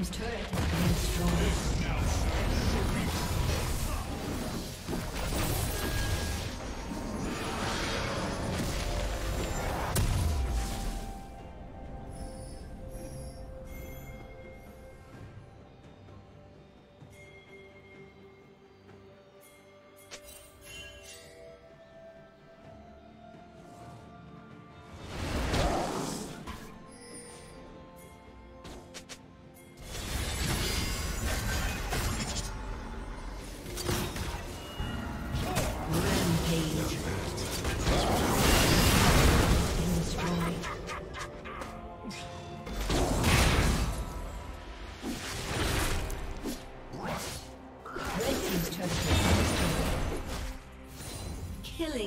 team's turret